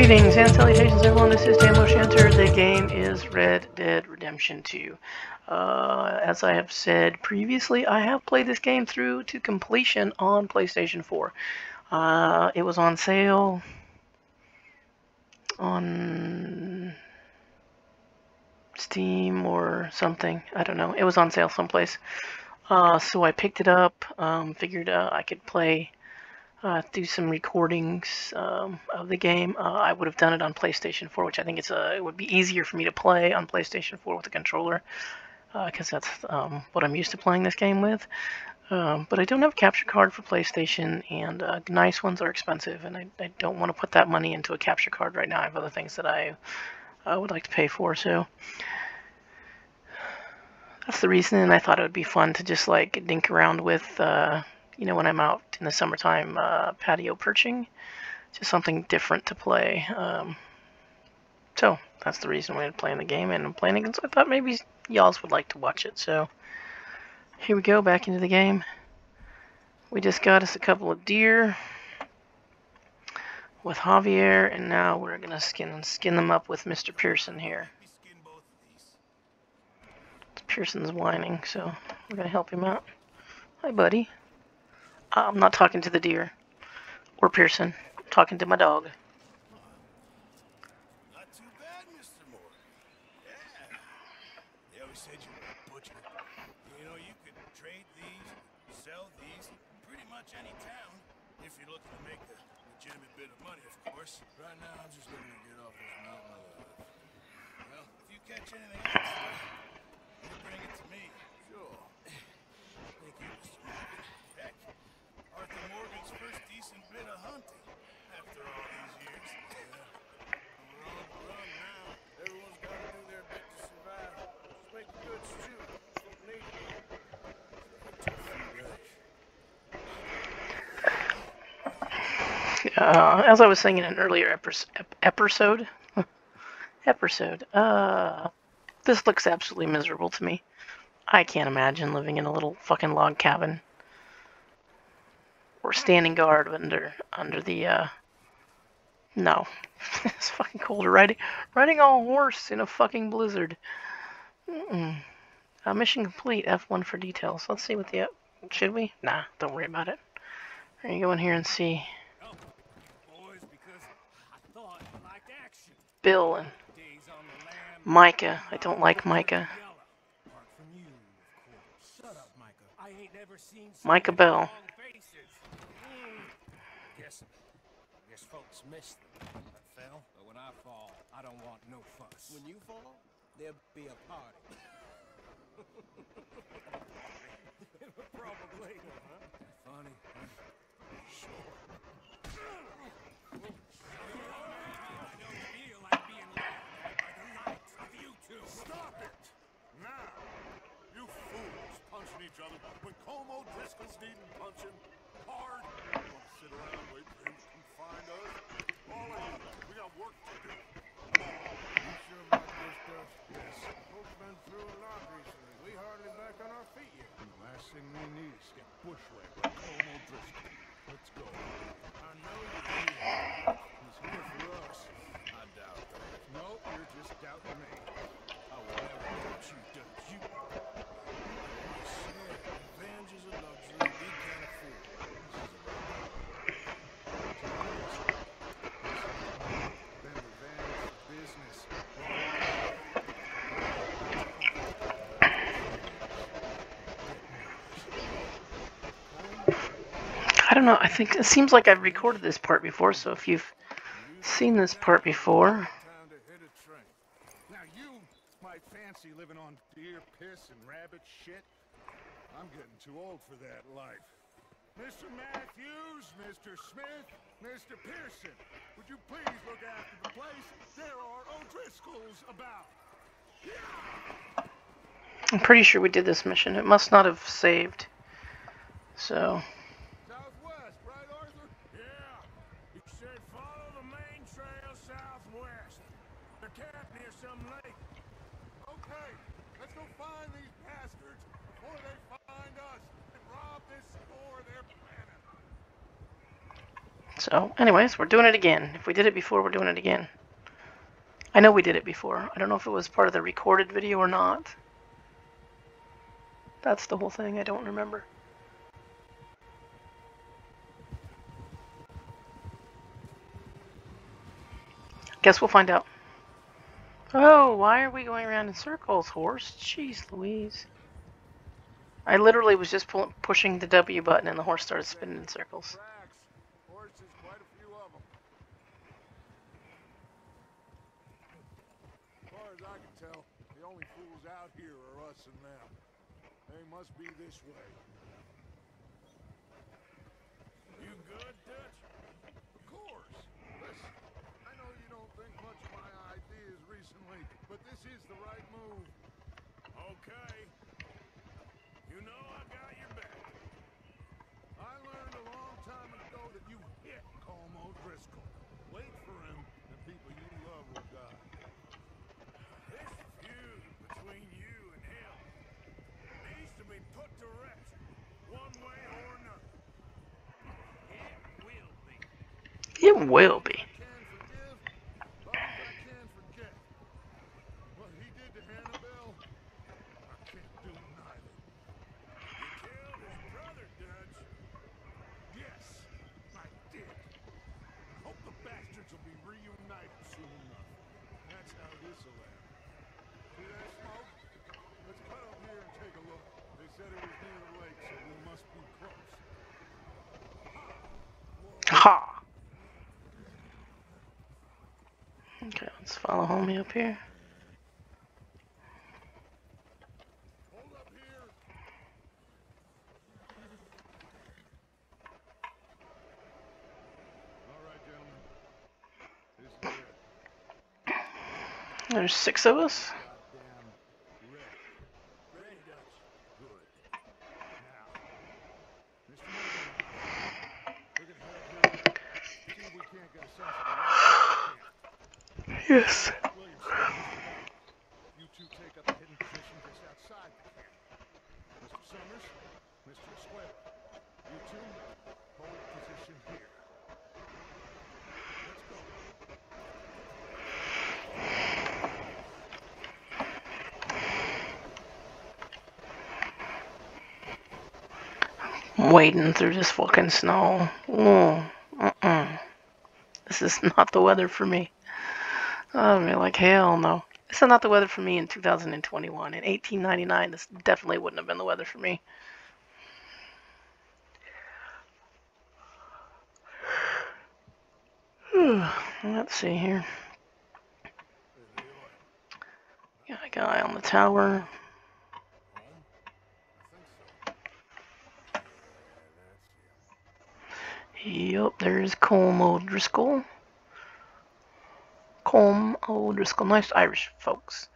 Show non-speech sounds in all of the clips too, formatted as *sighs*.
Greetings and salutations everyone, this is Tam O'Shanter. The game is Red Dead Redemption 2. Uh, as I have said previously, I have played this game through to completion on PlayStation 4. Uh, it was on sale on Steam or something. I don't know. It was on sale someplace. Uh, so I picked it up, um, figured uh, I could play uh, do some recordings um, of the game. Uh, I would have done it on PlayStation 4, which I think it's a, it would be easier for me to play on PlayStation 4 with a controller, because uh, that's um, what I'm used to playing this game with. Um, but I don't have a capture card for PlayStation, and uh, nice ones are expensive, and I, I, don't want to put that money into a capture card right now. I have other things that I would like to pay for, so that's the reason. And I thought it would be fun to just like dink around with uh, you know, when I'm out in the summertime uh, patio perching. Just something different to play. Um, so that's the reason why I'm playing the game and I'm playing it. So I thought maybe y'all would like to watch it. So here we go, back into the game. We just got us a couple of deer with Javier, and now we're gonna skin skin them up with Mr. Pearson here. Pearson's whining, so we're gonna help him out. Hi, buddy. I'm not talking to the deer or Pearson. I'm talking to my dog. Not too bad, Mr. Moore. Yeah. They always said you were a butcher. You know, you could trade these, sell these, pretty much any town, if you're looking to make a legitimate bit of money, of course. Right now, I'm just looking to get off this mountain alive. Well, if you catch anything else, you bring it to me. Sure. Thank you, Mr. Morgan. Heck, Arthur Morgan's first decent bit of hunting after all these years. Yeah. We're on the run now. Everyone's got to do their bit to survive. Just make a good stew. That's what we need. Uh, as I was saying in an earlier episode, *laughs* episode, uh, this looks absolutely miserable to me. I can't imagine living in a little fucking log cabin. Or standing guard under under the uh no. *laughs* It's fucking cold. Riding riding a horse in a fucking blizzard. Mm-mm. Uh, mission complete. F1 for details. Let's see what the should we? Nah don't worry about it. We're gonna go in here and see Bill and Micah I don't like Micah Micah Bell folks missed them. I fell, but when I fall, I don't want no fuss. When you fall, there'll be a party. Probably. *laughs* Funny. Sure. I don't feel like being laughed by the likes of you two. Stop it! Now! You fools punching each other when Colm O'Driscoll's needing punching hard. Want to sit around wait for him to come find us? All of you, we got work to do. You sure about this stuff? Yes. Folks been through a lot recently. We hardly back on our feet yet. The last thing we need is to get bushwhacked by Como Driscoll. Let's go. I know you do. He's here for us. I doubt that. No, you're just doubting me. I will never doubt you, don't you? I said, revenge is a luxury we can't afford. Then revenge, business, I don't know I think it seems like I've recorded this part before so if you've seen this part before time to hit a train. Now you might fancy living on deer piss and rabbit shit. I'm getting too old for that life. Mr. Matthews, Mr. Smith, Mr. Pearson, would you please look after the place? There are O'Driscolls about. Yeah! I'm pretty sure we did this mission it must not have saved so Southwest, right, Arthur? Yeah. You said follow the main trail southwest. They're camped near some lake. Okay, let's go find these bastards before they find us and rob this store they're planning. So, anyways, we're doing it again. If we did it before, we're doing it again. I know we did it before. I don't know if it was part of the recorded video or not. That's the whole thing. I don't remember. Guess we'll find out. Oh, why are we going around in circles, horse? Jeez Louise. I literally was just pushing the W button and the horse started spinning in circles. Tracks. Horses, quite a few of them. As far as I can tell, the only fools out and them. They must be this way. You good, Dutch? Of course. Listen, I know you don't think much of my ideas recently, but this is the right move. Okay. You know I got your back. I learned a long time ago that you hit Colm O'Driscoll. Wait for him, and people you love will die. This feud between you and him needs to be put to rest, one way or another. It will be. It will be. Can forgive, others I can forget. What he did to Annabelle, I can't do neither. You killed his brother, Dutch. Yes, I did. Hope the bastards will be reunited soon enough. That's how this'll end. See that smoke? Let's cut up here and take a look. They said it was near the lake, so we must be close. Ha! Okay, let's follow homie up here. Hold up here. All right, gentlemen. This is it. There's six of us. Goddamn ready. Ready, Dutch. Good. Now, Mr. Morgan, we're gonna head up here. See if we can't get a sense of the layout. Yes. Williamson, you two take up a hidden position just outside the camp. Mr. Summers, Mr. Escuella, you two hold position here. Let's go. Wading through this fucking snow. Mm, Ooh, uh-uh. This is *laughs* not the weather for me. Oh, I mean, like, hell no. This is not the weather for me in 2021. In 1899, this definitely wouldn't have been the weather for me. *sighs* Let's see here. Got a guy on the tower. Yup, there's Colm O'Driscoll. Colm O'Driscoll. Nice Irish folks.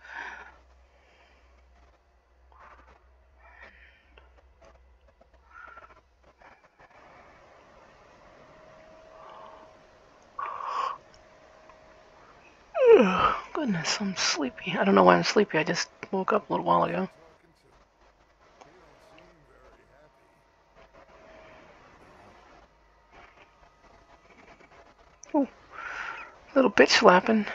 Goodness, I'm sleepy. I don't know why I'm sleepy. I just woke up a little while ago. Little bitch slapping.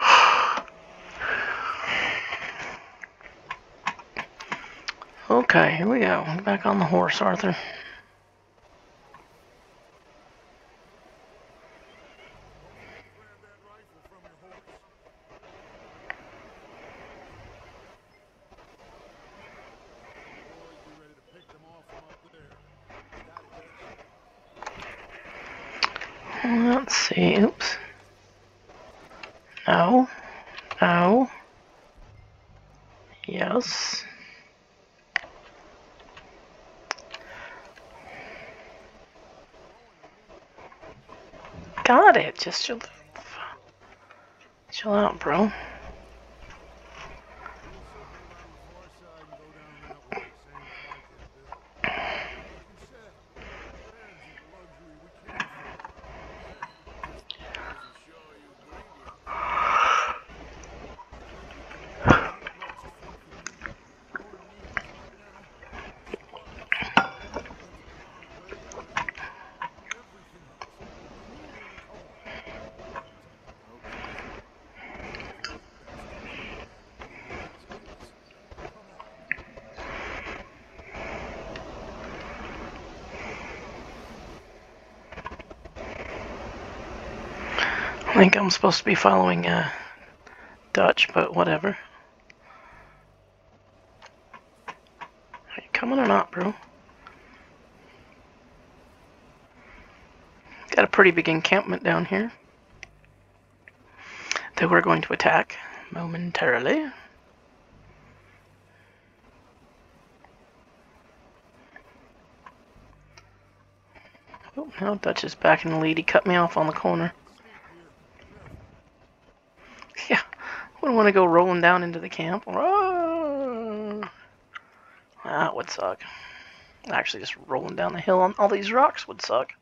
*sighs* Okay, here we go. Back on the horse, Arthur. Grab that rifle from your horse. Boys, be ready to pick them off from up there. Let's see. Oops. No. No. Yes. Got it. Just chill. Chill out, bro. think I'm supposed to be following uh, Dutch, but whatever. Are you coming or not, bro? Got a pretty big encampment down here that we're going to attack momentarily. Oh, now Dutch is back in the lead. He cut me off on the corner. Yeah, wouldn't want to go rolling down into the camp. Oh, that would suck. Actually, just rolling down the hill on all these rocks would suck.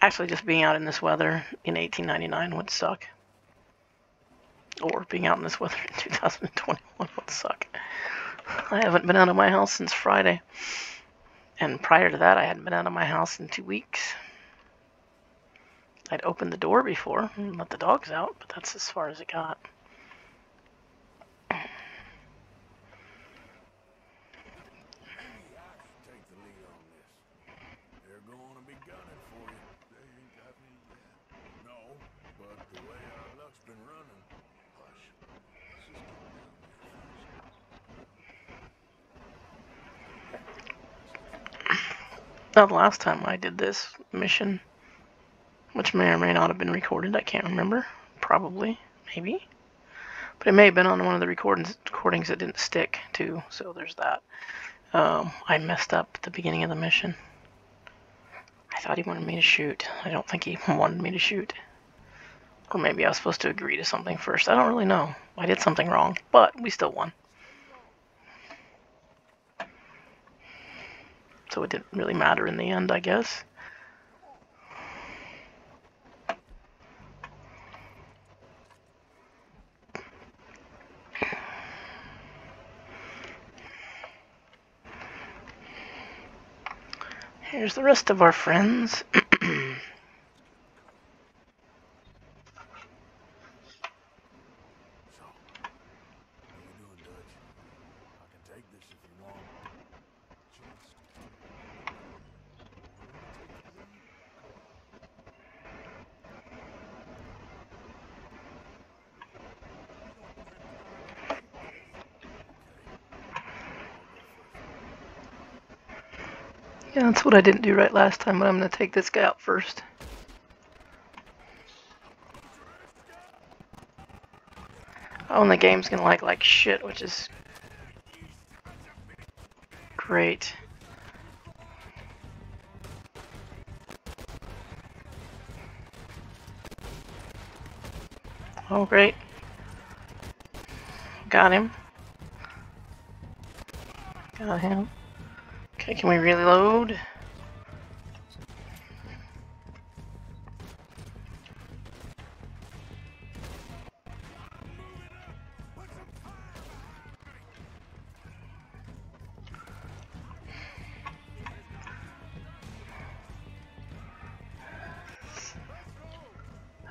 Actually, just being out in this weather in 1899 would suck. Or being out in this weather in 2021 would suck. I haven't been out of my house since Friday. And prior to that, I hadn't been out of my house in two weeks. I'd opened the door before and let the dogs out, but that's as far as it got. Take the lead on this. They're going to be gunning for you. They ain't got me yet. No, but the way our luck's been running, hush. Let's just get down there The last time I did this mission, which may or may not have been recorded, I can't remember. Probably, maybe. But it may have been on one of the recordings, recordings that didn't stick, too, so there's that. Um, I messed up at the beginning of the mission. I thought he wanted me to shoot. I don't think he *laughs* wanted me to shoot. Or maybe I was supposed to agree to something first. I don't really know. I did something wrong, but we still won. So it didn't really matter in the end, I guess. Here's the rest of our friends. *clears throat* So, what you doing, Dutch? I can take this if you want. Just Yeah, that's what I didn't do right last time, but I'm gonna take this guy out first. Oh, and the game's gonna like like shit, which is great. Oh, great. Got him. Got him. Okay, can we reload?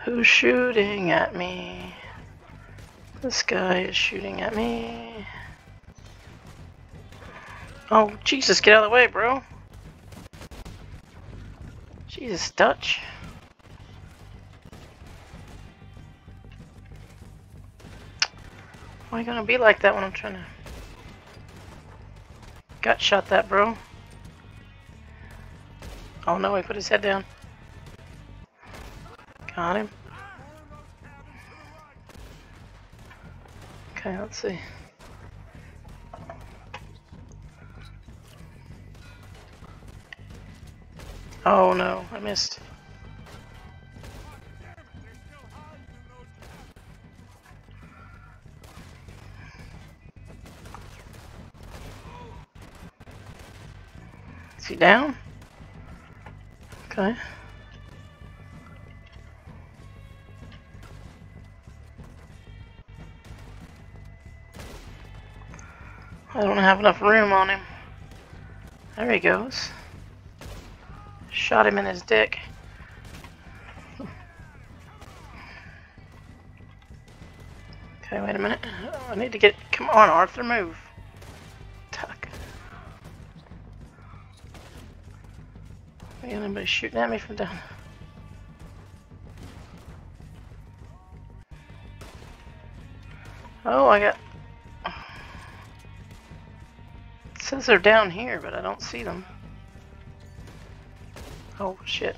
Who's shooting at me? This guy is shooting at me. Oh, Jesus, get out of the way, bro. Jesus, Dutch. Why you gonna be like that when I'm trying to... Gut shot that, bro. Oh no, he put his head down. Got him. Okay, let's see. Oh no, I missed. Is he down? Okay. I don't have enough room on him. There he goes. Shot him in his dick. Okay, wait a minute. I need to get... Come on, Arthur, move. Tuck. Ain't anybody shooting at me from down... Oh, I got... It says they're down here, but I don't see them. Oh, shit.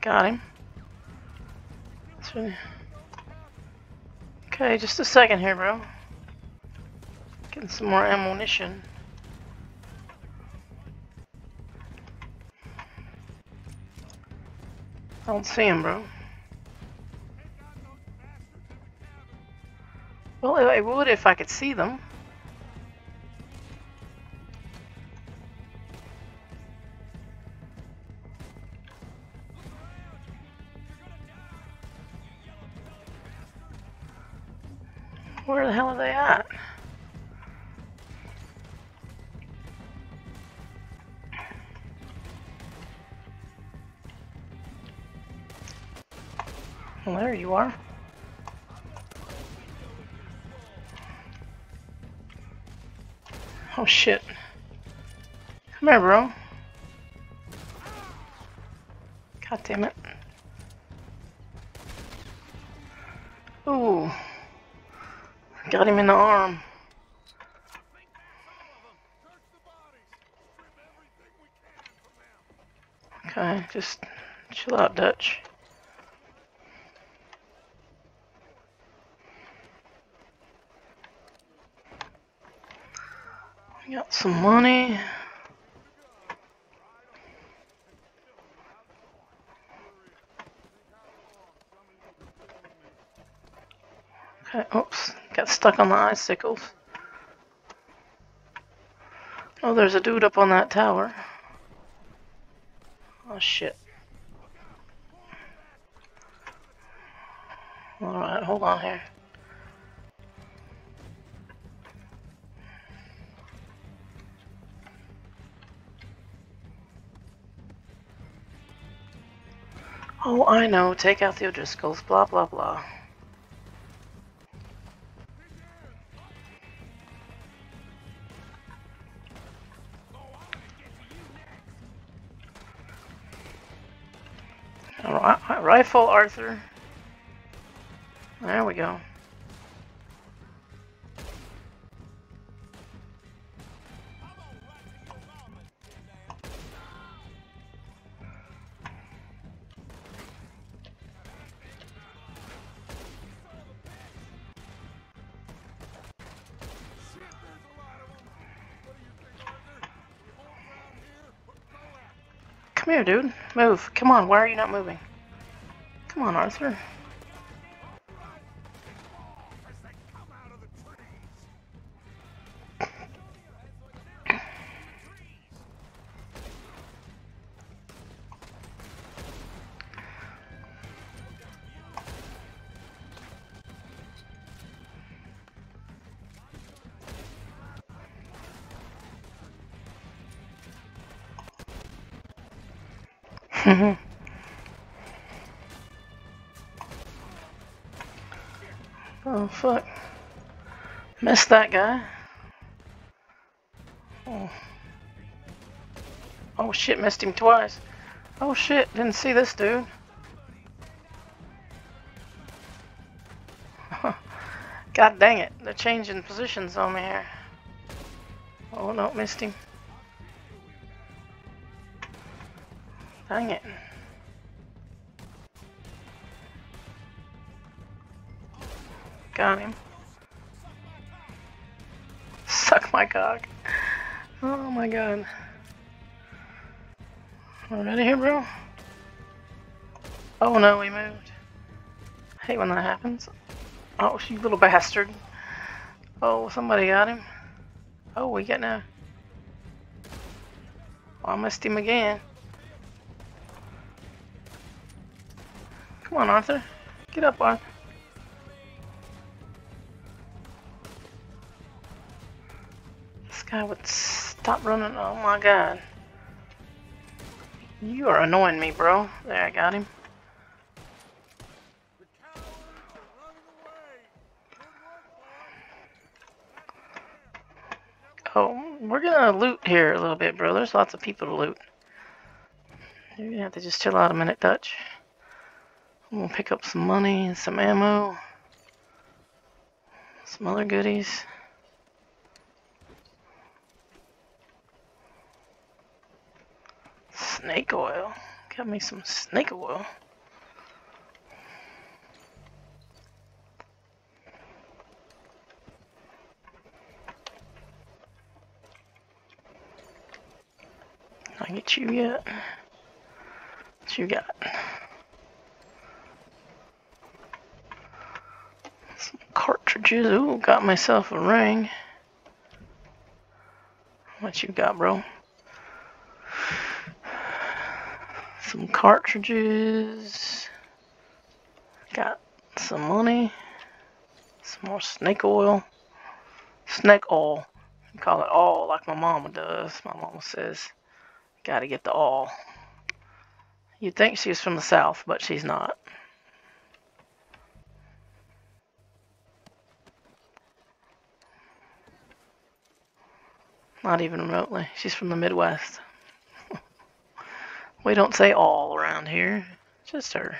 Got him. Okay, just a second here, bro. Getting some more ammunition. I don't see him, bro. Well, I would if I could see them. Where the hell are they at? Well, there you are. Oh shit. Come here, bro. God damn it. Ooh. Got him in the arm. Okay, just chill out, Dutch. Got some money. Okay, oops, got stuck on the icicles. Oh, there's a dude up on that tower. Oh shit. Alright, hold on here. Oh, I know. Take out the O'Driscolls. Blah, blah, blah. Rifle, Arthur. There we go. Come here, dude. Move. Come on, why are you not moving? Come on, Arthur. Missed that guy. Oh. oh shit, missed him twice. Oh shit, didn't see this dude. *laughs* God dang it, they're changing positions on me here. Oh no, missed him. Dang it. Got him. My cock. Oh my god. All ready here, bro? Oh no, we moved. I hate when that happens. Oh, you little bastard. Oh, somebody got him. Oh, we got now. Oh, I missed him again. Come on, Arthur. Get up, Arthur. Guy would stop running. Oh my god. You are annoying me, bro. There, I got him. Oh, we're gonna loot here a little bit, bro. There's lots of people to loot. You're gonna have to just chill out a minute, Dutch. I'm gonna pick up some money and some ammo. Some other goodies. Snake oil. Got me some snake oil. I get you yet? What you got? Some cartridges. Ooh, got myself a ring. What you got, bro? Some cartridges. Got some money. Some more snake oil. Snake oil. You call it all like my mama does. My mama says, gotta get the all. You'd think she's from the south, but she's not. Not even remotely. She's from the Midwest. We don't say all around here, just her.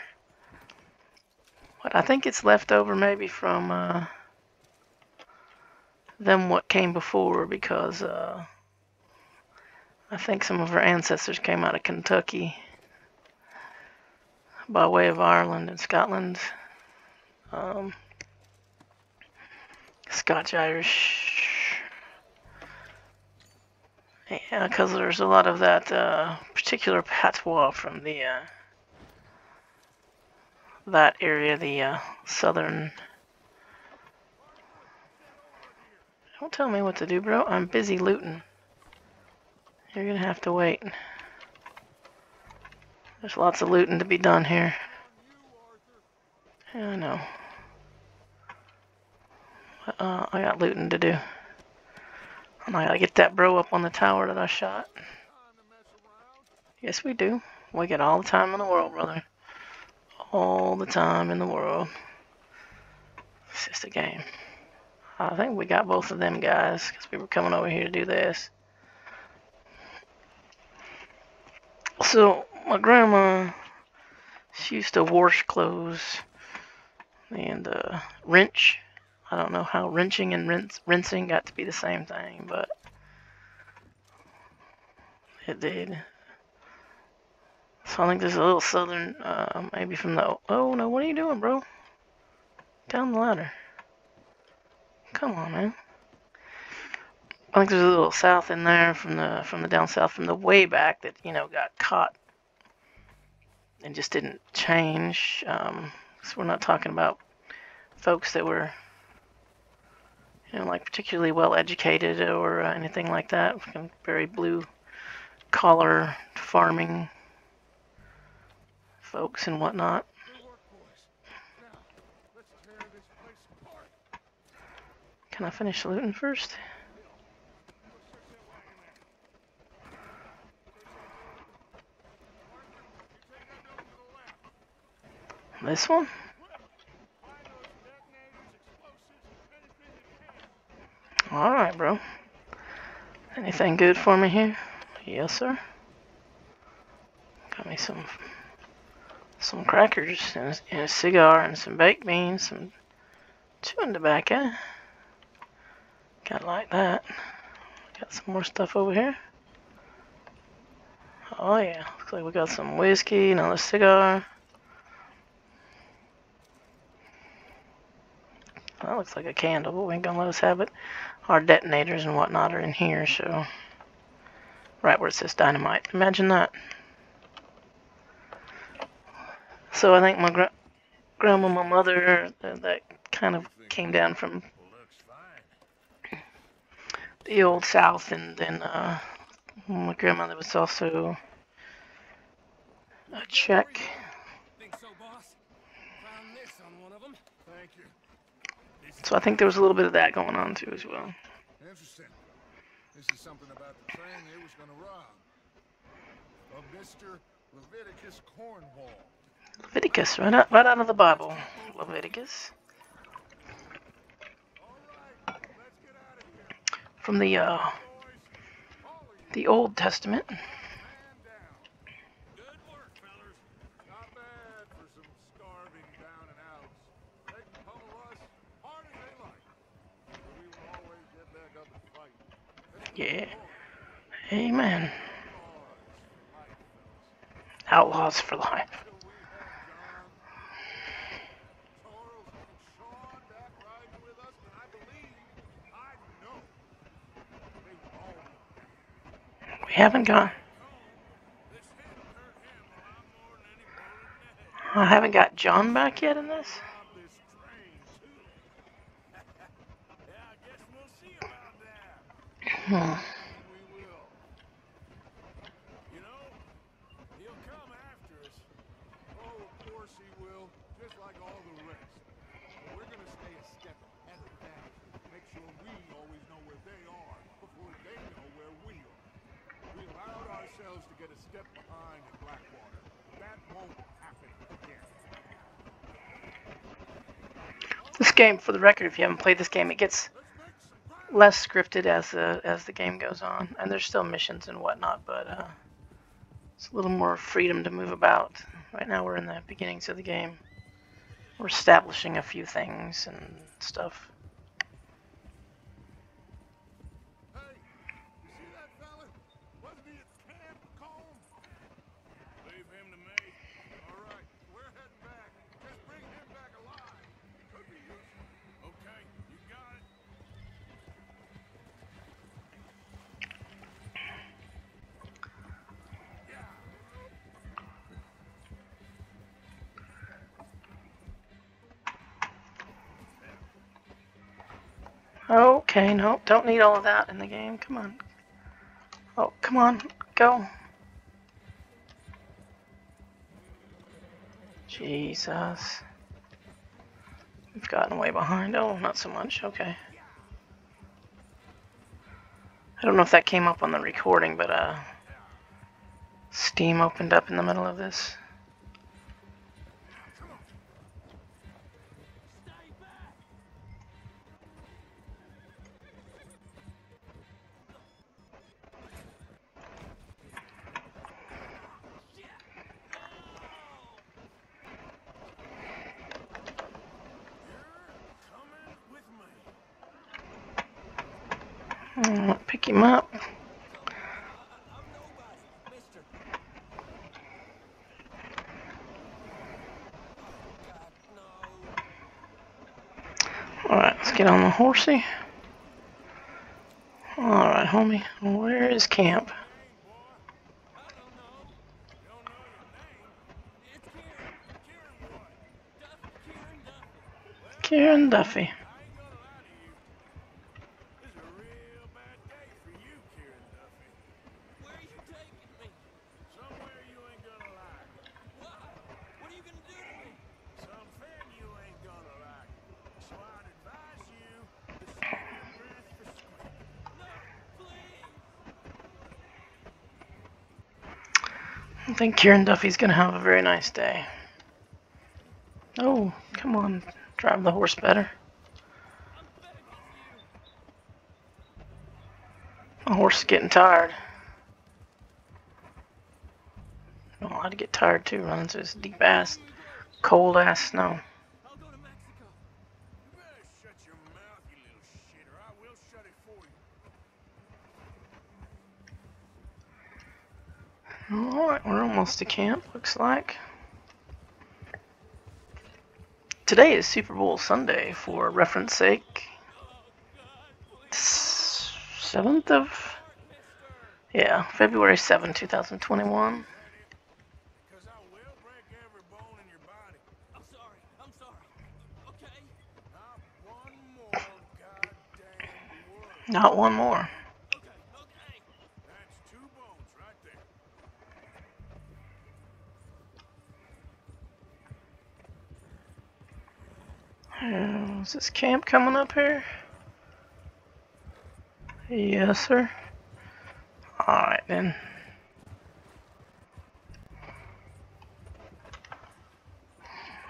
But I think it's left over maybe from uh, them what came before because uh, I think some of her ancestors came out of Kentucky by way of Ireland and Scotland. Um, Scotch Irish. Yeah, because there's a lot of that uh, particular patois from the uh, that area, the uh, southern. Don't tell me what to do, bro. I'm busy looting. You're gonna have to wait. There's lots of looting to be done here. Yeah, I know. Uh, I got looting to do. And I gotta get that bro up on the tower that I shot. Yes, we do. We get all the time in the world, brother. All the time in the world. It's just a game. I think we got both of them guys because we were coming over here to do this. So, my grandma, she used to wash clothes and uh, wrench. I don't know how wrenching and rinse, rinsing got to be the same thing, but it did. So I think there's a little southern, uh, maybe from the, oh no, what are you doing, bro? Down the ladder. Come on, man. I think there's a little south in there from the from the down south from the way back that you know got caught and just didn't change. Um, so we're not talking about folks that were you know like particularly well educated or uh, anything like that. Very blue collar farming folks and whatnot. Can I finish looting first? This one? Alright, bro. Anything good for me here? Yes, sir. Got me some some crackers and a, and a cigar and some baked beans, some chewing tobacco. Got like that. Got some more stuff over here. Oh yeah, looks like we got some whiskey, another cigar. That looks like a candle, but we ain't gonna let us have it. Our detonators and whatnot are in here, so right where it says dynamite. Imagine that. So I think my gra grandma, my mother, that kind of came down from the old South, and then uh, my grandmother was also a Czech. Think so, boss? Found this on one of them. Thank you. So I think there was a little bit of that going on too as well. Interesting. This is something about the train they was gonna rob. A Mr. Leviticus Cornwall. Leviticus, right out, right out of the Bible. Leviticus. All right, let's get out of here. From the uh, Boys, all of you, the Old Testament. man down. Good work, fellers. Not bad for some Yeah. Amen. Outlaws for life. Charles and Sean back riding with us, and I believe, I know, they will all We haven't got. This hit hurt him a lot more any bullet in the head. I haven't got John back yet in this. rob this train, too. Yeah, I guess we'll see about that. Hmm. We will. You know, he'll come after us. Oh, of course he will, just like all the rest. But we're gonna stay a step ahead of them. Make sure we always know where they are before they know where we are. We to get a step behind in Blackwater. That won't happen again. This game, for the record, if you haven't played this game, it gets less scripted as the as the game goes on, and there's still missions and whatnot, but uh, it's a little more freedom to move about. Right now, we're in the beginnings of the game. We're establishing a few things and stuff. Okay, no, don't need all of that in the game. Come on. Oh, come on, go. Jesus. We've gotten way behind. Oh, not so much. Okay. I don't know if that came up on the recording, but uh, Steam opened up in the middle of this. Get on the horsey. Alright, homie. Where is camp? I don't think Kieran Duffy's gonna have a very nice day. Oh, come on. Drive the horse better. The horse is getting tired. To get tired too, running through this deep ass, cold ass snow. To camp, looks like. Today is Super Bowl Sunday for reference sake. Oh, God, please. 7th of. Yeah, February 7, 2021. Not one will break every bone in your body. I'm sorry. I'm sorry. Okay. Not one more goddamn word. Not one more. Okay. Okay. That's two bones right there. Uh, Is this camp coming up here? Yes, sir. Alright then.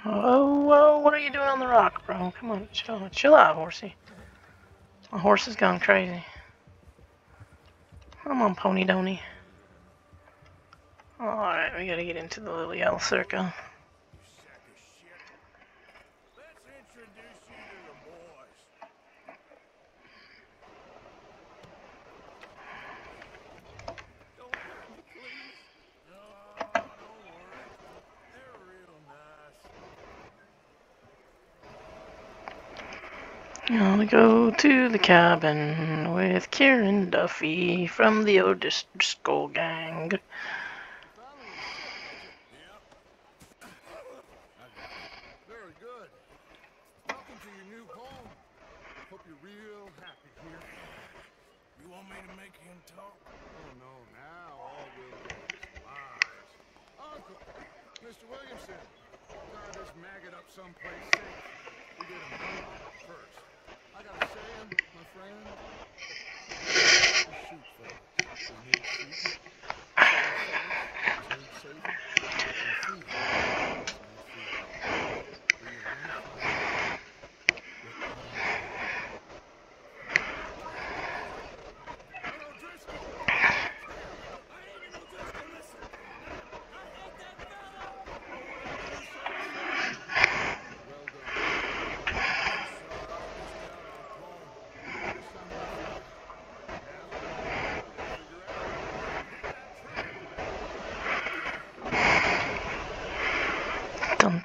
Oh, whoa, what are you doing on the rock, bro? Come on, chill, chill out, horsey. My horse has gone crazy. Come on, Pony Donny. Alright, we gotta get into the little yellow circle. introduce you to the boys. Go to the cabin with Kieran Duffy from the Old Skull Gang.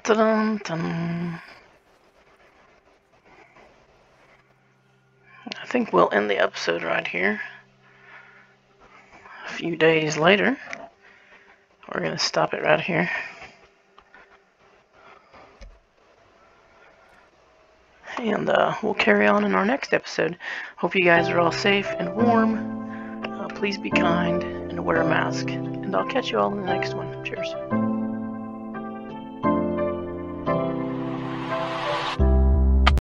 Dun dun. I think we'll end the episode right here. A few days later, we're gonna stop it right here. And uh, we'll carry on in our next episode. Hope you guys are all safe and warm. Uh, please be kind and wear a mask. And I'll catch you all in the next one. Cheers.